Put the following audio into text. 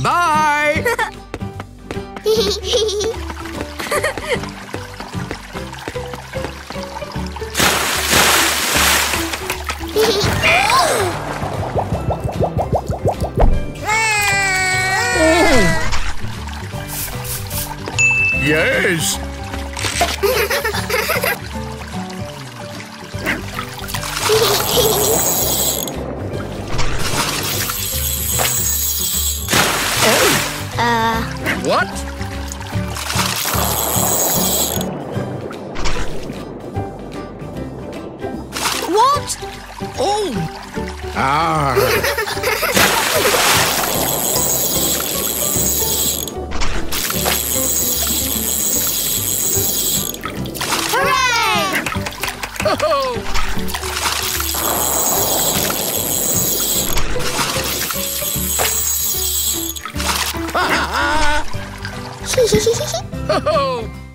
Bye! Yes! Uh, What? what? Oh! Ah! Ha! Oh!